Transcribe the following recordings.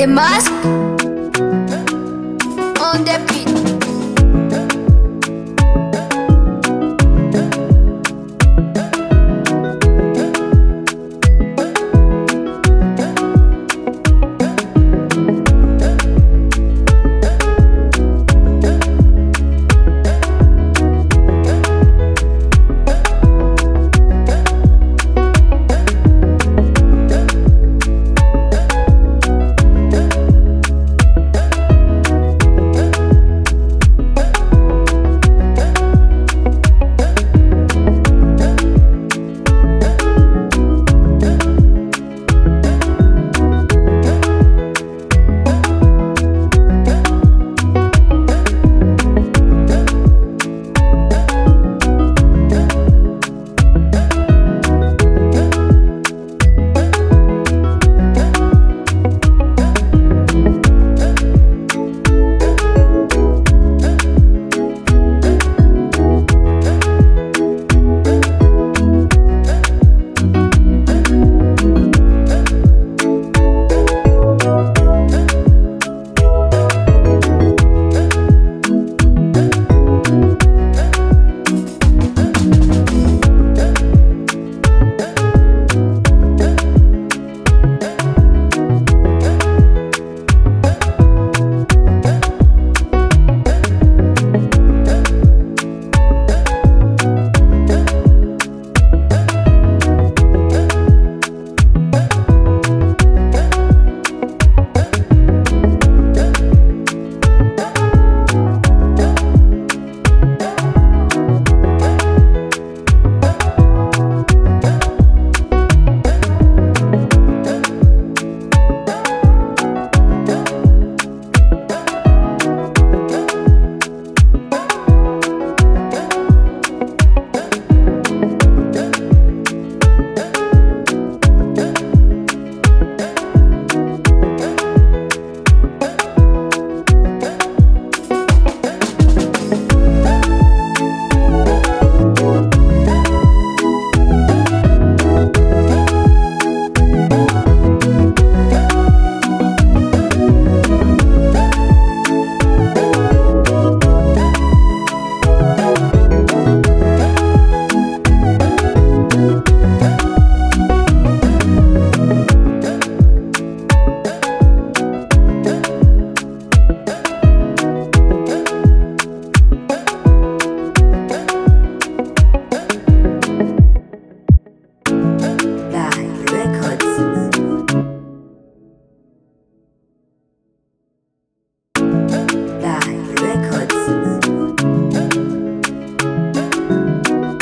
The mask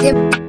you.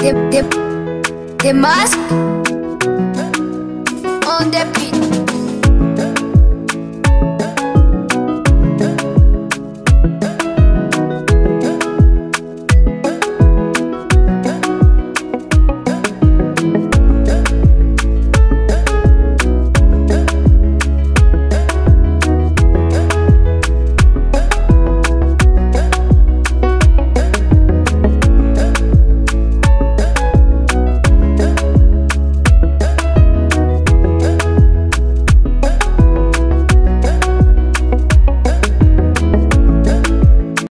The, the mask